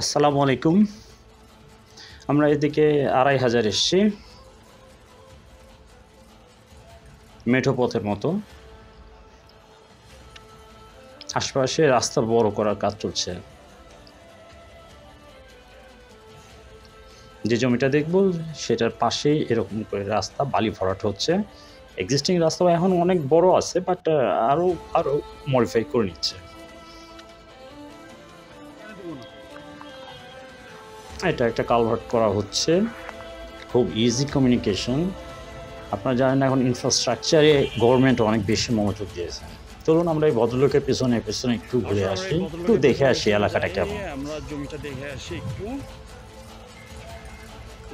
আসসালামু আলাইকুম। আমরা এদিকে আড়াই হাজার এসছি। মেঠো পথের মতো। আশপাশে রাস্তা বড় করার কাজ চলছে। যে জমিটা দেখব, সেটার পাশেই এরকম করে রাস্তা, বালি ভরাট হচ্ছে। এক্সিস্টিং রাস্তা এখন অনেক বড় আছে বাট আরও আরও মডিফাই করে নিচ্ছে। এটা একটা কালভার্ট করা হচ্ছে। খুব ইজি কমিউনিকেশন আপনারা জানেন এখন ইনফ্রাস্ট্রাকচারে গভর্নমেন্ট অনেক বেশি মনোযোগ দিয়েছে। চলুন আমরা এই ভদ্রলোকের পেছনে পেছনে একটু ঘুরে আসি। একটু দেখে আসি এলাকাটা কেমন। আমরা জমিটা দেখে আসি একটু।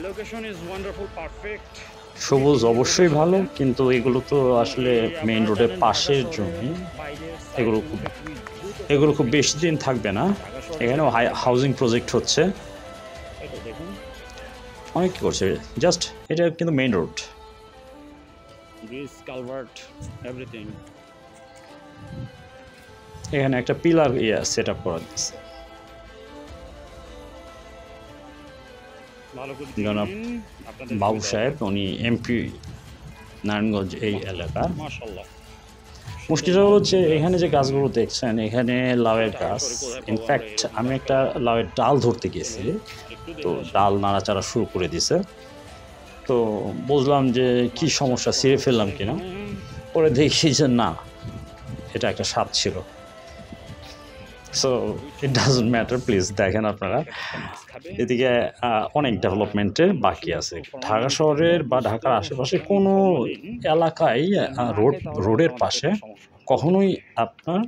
লোকেশন ইজ ওয়ান্ডারফুল পারফেক্ট সবুজ অবশ্যই ভালো কিন্তু এগুলো তো আসলে মেইন রোডের পাশের জমি। এগুলো খুব এগুলো খুব বেশি দিন থাকবে না। এখানেও হাউজিং প্রজেক্ট হচ্ছে। অনেক কি করছে? জাস্ট এটা কিন্তু main road bridge culvert everything এখানে একটা পিলার ইয়ে সেট আপ করা দিচ্ছে জনাব বাবু সাহেব উনি এমপি নারায়ণগঞ্জ এই এলাকার। মাশাআল্লাহ। মুশকিলটা হচ্ছে এখানে যে গাছগুলো দেখছেন, এখানে লাউয়ের গাছ। ইনফ্যাক্ট আমি একটা লাউয়ের ডাল ধরতে গেছি, তো ডাল নাড়াচাড়া শুরু করে দিছে। তো বুঝলাম যে কি সমস্যা, ছিঁড়ে ফেললাম কিনা। পরে দেখি যে না, এটা একটা সাপ ছিল। So it doesn't matter please দেখেন আপনারা। এদিকে অনেক ডেভেলপমেন্টের বাকি আছে। ঢাকা শহরের বা ঢাকার আশেপাশে কোনো এলাকায় রোড, রোডের পাশে কখনোই আপনার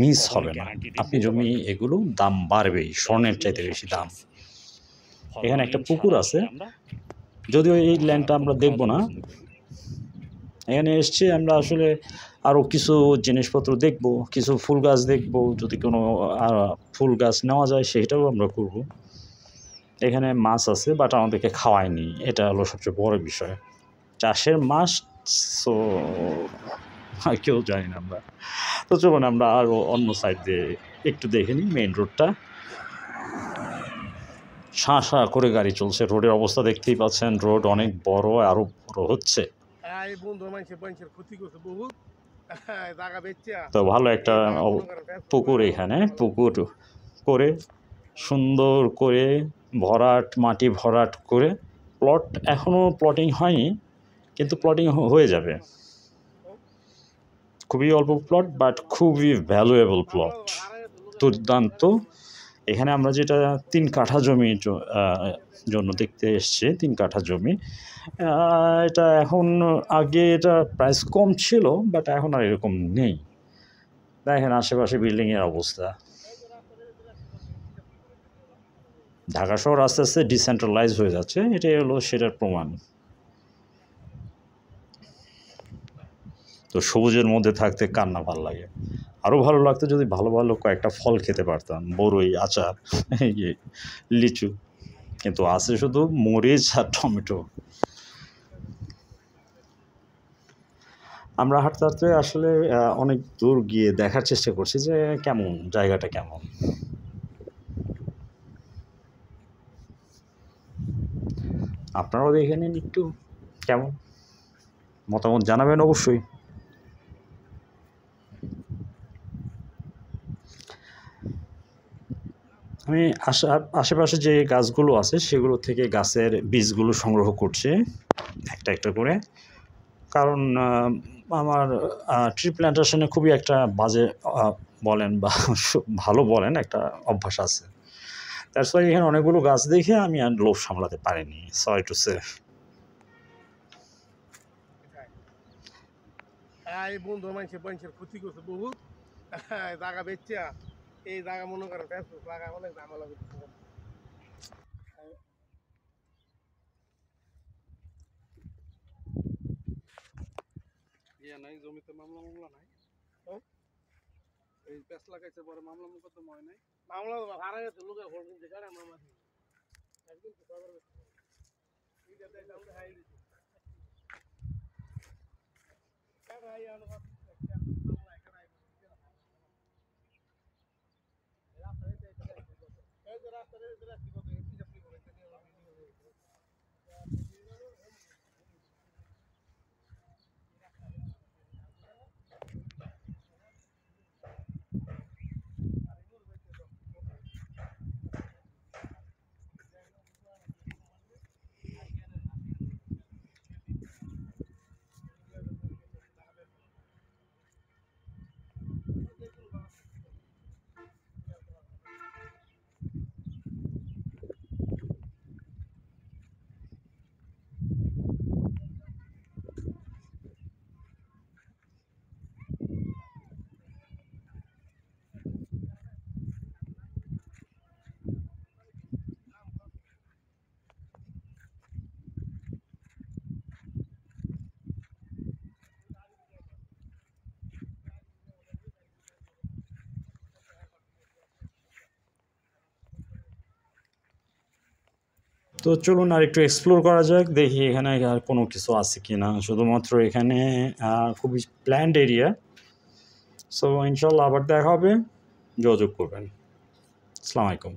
মিস হবে না। আপনি জমি, এগুলো দাম বাড়বেই, স্বর্ণের চাইতে বেশি দাম। এখানে একটা পুকুর আছে। যদিও এই ল্যান্ডটা আমরা দেখব না এখানে এসছি, আমরা আসলে আরও কিছু জিনিসপত্র দেখব, কিছু ফুল গাছ দেখব, যদি কোনো ফুল গাছ নেওয়া যায় সেটাও আমরা করব। এখানে মাছ আছে বাট আমাদেরকে খাওয়ায়নি, এটা হলো সবচেয়ে বড় বিষয়। চাষের মাছ সো কেউ জানি না আমরা। তো চলুন, আমরা আরও অন্য সাইড দিয়ে একটু দেখে নিই মেইন রোডটা শাঁ শাঁ করে গাড়ি চলছে রোডের অবস্থা দেখতেই পাচ্ছেন রোড অনেক বড় আরও বড় হচ্ছে। তো ভালো একটা পুকুর এখানে, পুকুর করে, সুন্দর করে ভরাট, মাটি ভরাট করে প্লট এখনও প্লটিং হয়নি, কিন্তু প্লটিং হয়ে যাবে। খুবই অল্প প্লট বাট খুবই ভ্যালুয়েবল প্লট দুর্দান্ত এখানে আমরা যেটা তিন কাঠা জমির জ- আহ, জন্য দেখতে এসছি তিন কাঠা জমি। এটা এখন আগে এটা প্রাইস কম ছিল বাট এখন আর এরকম নেই। দেখেন আশেপাশে বিল্ডিংয়ের অবস্থা। ঢাকা শহর আস্তে আস্তে ডিসেন্ট্রালাইজ হয়ে যাচ্ছে এটাই হলো সেটার প্রমাণ। তো সবুজের মধ্যে থাকতে কান্না ভালো লাগে? আরও ভালো লাগতো যদি ভালো ভালো কয়েকটা ফল খেতে পারতাম বড়ই আচার লিচু। কিন্তু আছে শুধু মরিচ আর টমেটো। আমরা হাঁটতে হাঁটতে আসলে অনেক দূর গিয়ে দেখার চেষ্টা করছি যে কেমন, জায়গাটা কেমন। আপনারাও দেখে নিন একটু কেমন। মতামত জানাবেন অবশ্যই। আমি আশা, আশেপাশে যে গাছগুলো আছে সেগুলো থেকে গাছের বীজগুলো সংগ্রহ করছি, একটা একটা করে। কারণ আমার ট্রি প্ল্যান্টেশনে খুবই একটা বাজে বলেন বা ভালো বলেন, একটা অভ্যাস আছে। তার সঙ্গে এখানে অনেকগুলো গাছ দেখে আমি আর লোভ সামলাতে পারিনি। সরি টু সে বন্ধু মানুষের ক্ষতি করছে জায়গা বেচছে। এই জায়গা মনে করেন ফেসবুক জায়গা অনেক ঝামেলা করতেছে ইয়া নাই জমিতে মামলা মামলা নাই? হ্যাঁ? এই লাগাইছে পরে মামলা মোকদ্দমা হয় নাই। মামলা ভাড়া গেছে লোকের ফোন কিনতে কারে মামলা দিবে একদিন তো খবর হচ্ছে ঠিক আমরা হাই দিছি। কারে হাই আনো রাস্তা ধরে চলে আসছি। তো চলুন আর একটু এক্সপ্লোর করা যাক, দেখি এখানে আর কোনো কিছু আছে কি না শুধুমাত্র এখানে খুবই প্ল্যান্ড এরিয়া সো ইনশাল্লাহ আবার দেখা হবে। যোগাযোগ করবেন। আসসালামু আলাইকুম।